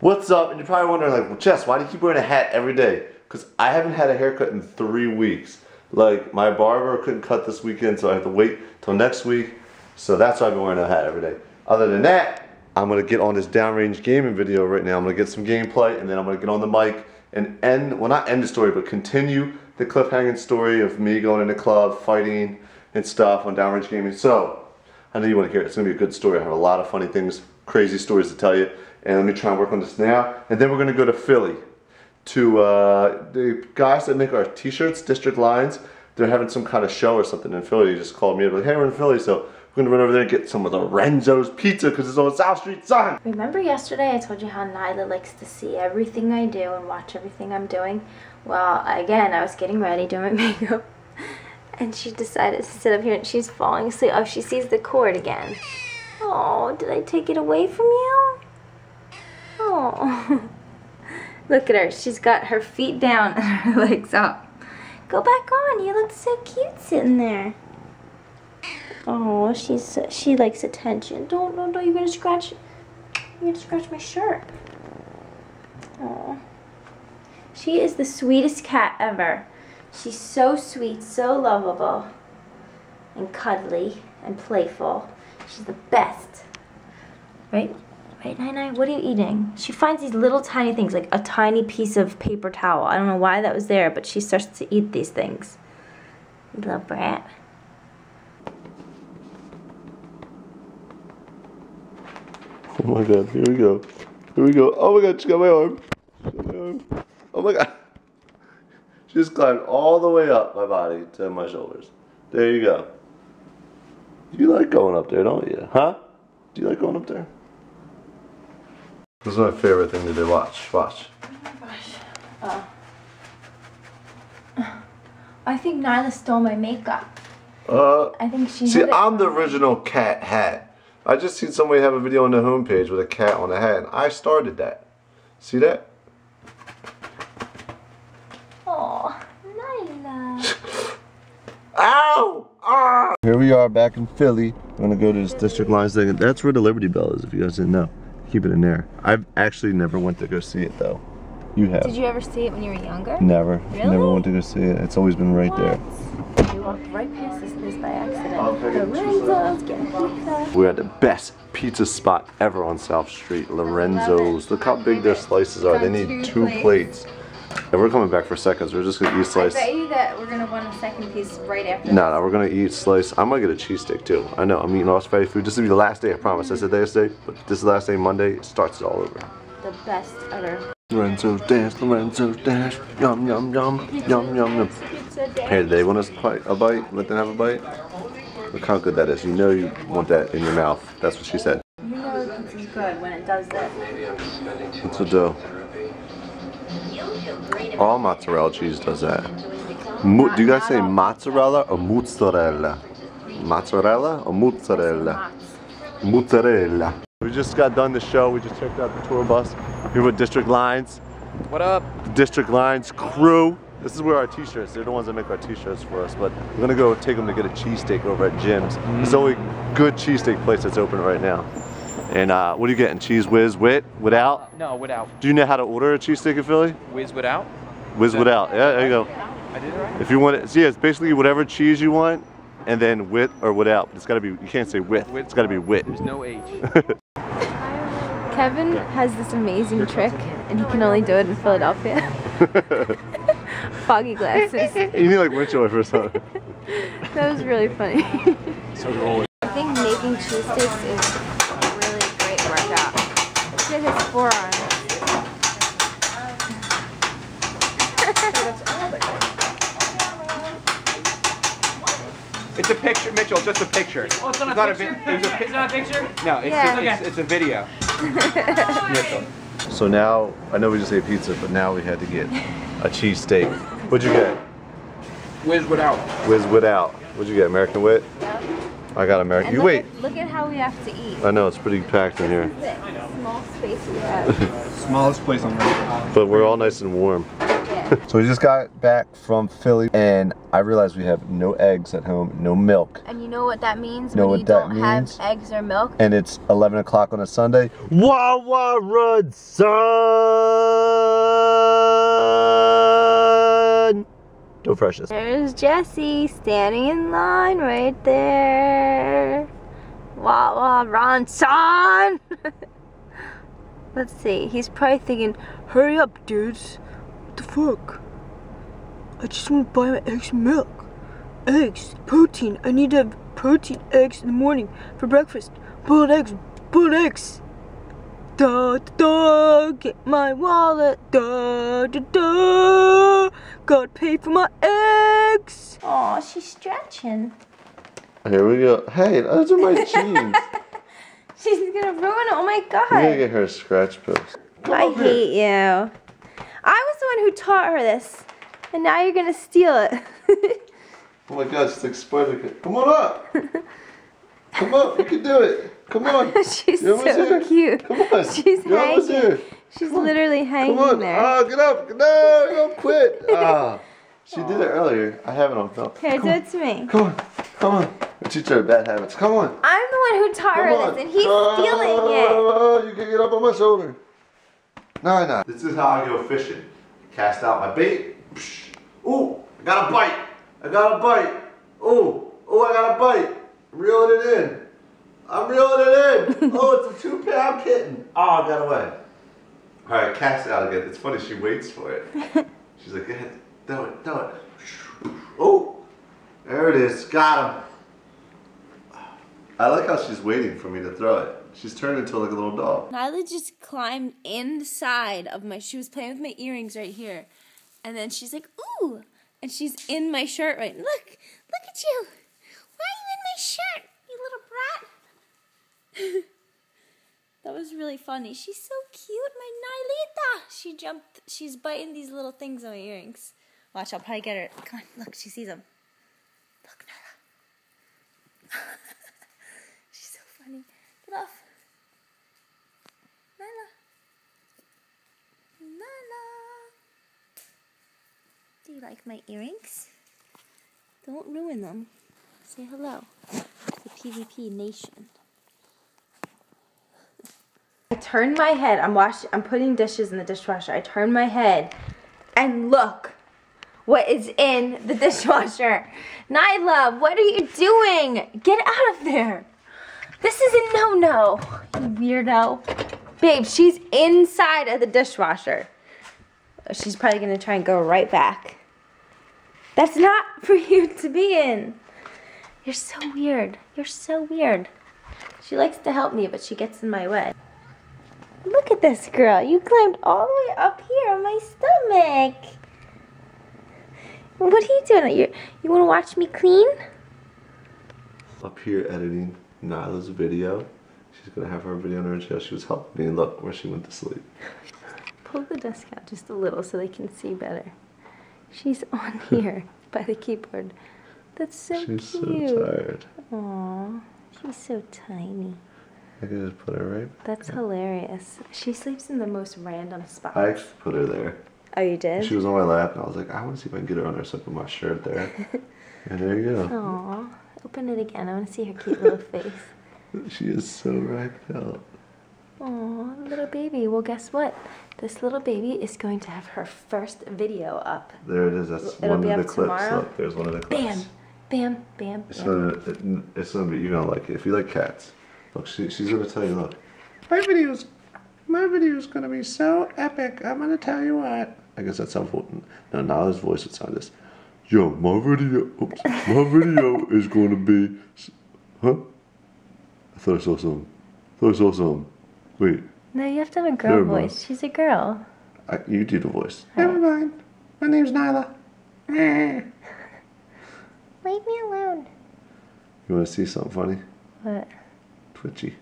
What's up? And you're probably wondering, like, well, Jess, why do you keep wearing a hat every day? Because I haven't had a haircut in three weeks. Like, my barber couldn't cut this weekend, so I have to wait till next week. So that's why I've been wearing a hat every day. Other than that, I'm gonna get on this downrange gaming video right now. I'm gonna get some gameplay, and then I'm gonna get on the mic and end, well, not end the story, but continue the cliffhanging story of me going in the club, fighting and stuff on downrange gaming. So, I know you want to hear it. It's going to be a good story. I have a lot of funny things, crazy stories to tell you. And let me try and work on this now. And then we're to go to Philly to uh, the guys that make our t-shirts, District Lines. They're having some kind of show or something in Philly. They just called me like, hey, we're in Philly. So we're to run over there and get some of Lorenzo's pizza because it's on South Street, son. Remember yesterday I told you how Nylah likes to see everything I do and watch everything I'm doing? Well, again, I was getting ready, doing my makeup, and she decided to sit up here and she's falling asleep. Oh, she sees the cord again. Oh, did I take it away from you? Oh. Look at her. She's got her feet down and her legs up. Go back on. You look so cute sitting there. Oh, she's she likes attention. Don't, don't, don't. You're gonna scratch. You're gonna scratch my shirt. Oh. She is the sweetest cat ever. She's so sweet, so lovable, and cuddly, and playful. She's the best. Right? Right, Nine Nine? What are you eating? She finds these little tiny things, like a tiny piece of paper towel. I don't know why that was there, but she starts to eat these things. Little brat. Oh my god, here we go. Here we go. Oh my god, she got my arm. Got my arm. Oh my god. She just climbed all the way up my body to my shoulders. There you go. You like going up there, don't you? Huh? Do you like going up there? This is my favorite thing to do. Watch, watch. Oh. Gosh. I think Nylah stole my makeup. Uh, I think she see, I'm the original cat hat. I just seen somebody have a video on the homepage with a cat on a hat, and I started that. See that? Oh, Nylah. Ow! Ah! Here we are back in Philly. I'm gonna go to this district lines thing. That's where the Liberty Bell is, if you guys didn't know. Keep it in there. I've actually never went to go see it though. You have. Did you ever see it when you were younger? Never. Really? Never went to go see it. It's always been right there. We walked right past this place by accident. I'll take it. Lorenzo's getting pizza. We're at the best pizza spot ever on South Street, oh Lorenzo's. Look how big their slices are. They need two plates. And we're coming back for seconds. We're just gonna eat I slice. bet you that we're gonna want a second piece right after. No, no, we're gonna eat slice. I'm gonna get a cheesesteak too. I know, I'm eating all spicy food. This will be the last day, I promise. I said yesterday, but this is the last day, Monday. It starts it all over. The best ever. Lorenzo's dance, Lorenzo's dash. Yum, yum, yum, yum, yum, yum. Day. Here, they want us to bite a bite? Let them have a bite? Look how good that is. You know you want that in your mouth. That's what she said. You know pizza's good when it does this. What's the dough? All mozzarella cheese does that. Mo- do you guys say mozzarella or mozzarella? Mozzarella or mozzarella? Mozzarella. We just got done the show. We just checked out the tour bus. Here with District Lines. What up? District Lines crew. This is where our t-shirts, they're the ones that make our t-shirts for us, but we're gonna go take them to get a cheesesteak over at Jim's. It's the only good cheesesteak place that's open right now. And uh, what are you getting? Cheese whiz, wit, without? No, without. Do you know how to order a cheesesteak in Philly? Whiz without? Whiz without. Yeah, there you go. I did it right? If you want it, so yeah, it's basically whatever cheese you want, and then with or without. But it's gotta be. You can't say with. With. It's gotta be wit. There's no H. Kevin has this amazing trick, and he can only do it in Philadelphia. Foggy glasses. you need like windshield wipers or something. That was really funny. So roll I think making cheesesteaks is a really great workout. Look at his forearm. It's a picture, Mitchell, just a picture. Oh, it's not a vi- picture? there's a pi- It's not a picture? no, it's, Yeah. just, it's, it's a video. Mitchell. So now I know we just ate pizza, but now we had to get a cheesesteak. What'd you get? Whiz without. Whiz without. What'd you get? American wit. I got American. And You wait. At, look at how we have to eat. I know it's pretty packed in here, This small space we have. Smallest place on earth. but we're all nice and warm. Yeah. So we just got back from Philly and I realized we have no eggs at home, no milk. And you know what that means Know when what you that don't have means? eggs or milk? And it's 11 o'clock on a Sunday. Wawa Run Son! Don't fresh this. There's Jesse standing in line right there. Wawa run son! Let's see. He's probably thinking, hurry up, dudes. What the fuck? I just want to buy my eggs and milk. Eggs, protein. I need to have protein eggs in the morning for breakfast. Boiled eggs, boiled eggs. Da da da, get my wallet. Da da da, gotta pay for my eggs. Oh, she's stretching. Here we go. Hey, those are my jeans. She's gonna ruin it. Oh my god. We're gonna get her a scratch post. Come I up here. hate you. I was the one who taught her this, and now you're gonna steal it. Oh my gosh, it's like Spider Kid. Come on up! Come up, you can do it! Come on! she's You're so here. cute. Come on! She's You're hanging. here! She's literally hanging Come on! there. Ah, get up! No, don't quit! Ah, she did it earlier. I have it on film. Here, do it to me. come on, come on. I teach her bad habits. Come on! I'm the one who taught her this, and he's Ah, stealing it. You can get up on my shoulder. No, no. This is how I go fishing. Cast out my bait. Psh. Ooh, I got a bite. I got a bite. Ooh, ooh, I got a bite. I'm reeling it in. I'm reeling it in. oh, it's a two pound kitten. Oh, I got away. All right, cast it out again. It's funny, she waits for it. She's like, yeah, do it, do it. Oh, there it is. Got him. I like how she's waiting for me to throw it. She's turned into like a little dog. Nylah just climbed inside of my. She was playing with my earrings right here, and then she's like, "Ooh!" and she's in my shirt right. Look, look at you. Why are you in my shirt, you little brat? that was really funny. She's so cute, my Nylita. She jumped. She's biting these little things on my earrings. Watch, I'll probably get her. Come on, look. She sees them. Look, Nylah. she's so funny. Get off. Nylah. Nylah. Do you like my earrings? Don't ruin them. Say hello the PvP nation. I turned my head. I'm washing. I'm putting dishes in the dishwasher. I turned my head, and look, what is in the dishwasher? Nylah, what are you doing? Get out of there. This is a no-no, you weirdo. Babe, she's inside of the dishwasher. She's probably gonna try and go right back. That's not for you to be in. You're so weird. You're so weird. She likes to help me, but she gets in my way. Look at this girl. You climbed all the way up here on my stomach. What are you doing? You you want to watch me clean? Up here editing Nylah's video. She's gonna have her video on her channel. She was helping me look where she went to sleep. Pull the desk out just a little so they can see better. She's on here by the keyboard. That's so She's so cute. tired. Aww, she's so tiny. I could just put her right. That's hilarious. She sleeps in the most random spots. I actually put her there. oh, you did? She was on my lap, and I was like, I want to see if I can get her under there. So my shirt there. and there you go. Aww. Open it again. I want to see her cute little face. She is so wiped out. Aw, little baby. Well, guess what? This little baby is going to have her first video up. There it is. That's It'll one be of the up clips. tomorrow? Look, there's one of the clips. Bam, bam, bam. It's bam. gonna, it, it's gonna be. You're gonna like it if you like cats. Look, she, she's gonna tell you. Look, my videos, my video's gonna be so epic. I'm gonna tell you what. I guess that's how important. No, now his voice would sound this. Yo, my video, oops, my video is gonna be, huh? I thought I saw something. I thought I saw something. Wait, No, you have to have a girl Never mind. voice. She's a girl. I, you do the voice. Never mind. My name's Nylah. Leave me alone. You wanna see something funny? What? twitchy.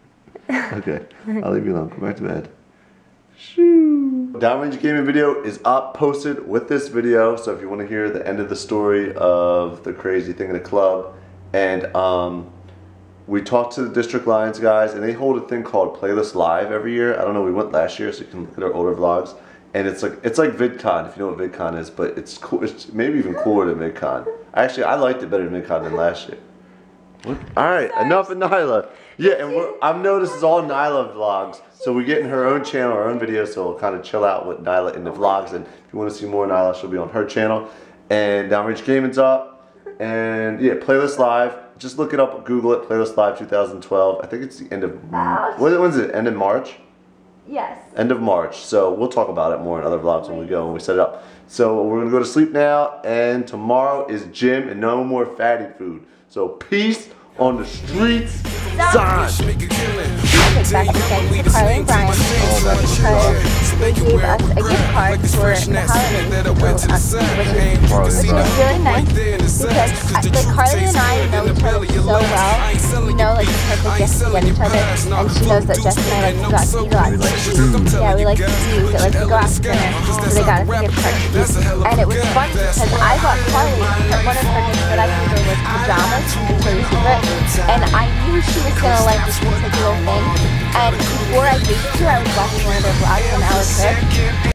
okay, I'll leave you alone. Go back to bed. Shoo. Downrange gaming video is up, posted with this video. So if you want to hear the end of the story of the crazy thing in the club, and um, we talked to the District Lines guys, and they hold a thing called Playlist Live every year. I don't know. We went last year, so you can look at our older vlogs. and it's like it's like VidCon if you know what VidCon is, but it's cool. It's maybe even cooler than VidCon. Actually, I liked it better than VidCon than last year. What? All right, enough of Nylah. Yeah, and we're, I've noticed it's all Nylah vlogs, so we're getting her own channel, her own video, so we'll kind of chill out with Nylah in the vlogs. And if you want to see more Nylah, she'll be on her channel. And Downrange Gaming's up, and yeah, Playlist Live. Just look it up, Google it, Playlist Live 2012. I think it's the end of when, when's it? End of March. Yes. End of March. So we'll talk about it more in other vlogs when we go and we set it up. So we're gonna go to sleep now, and tomorrow is gym and no more fatty food. So peace on the streets. Sign. Take back thanks to Carly and because they gave us a gift card for the holidays to go up, which is, which is really nice because like Carly and I know each other so well. We know like the perfect gifts to get each other, and she knows that Jess and I like to go out to eat a lot. Yeah, we like to do. We like to go out to dinner, so they got us a gift card to eat. And it was fun because I bought Carly her- one of her gifts that I gave her was pajamas from Victoria's Secret, and I knew she was gonna like this particular thing. And we're at to, I was watching one of their vlogs when I was there.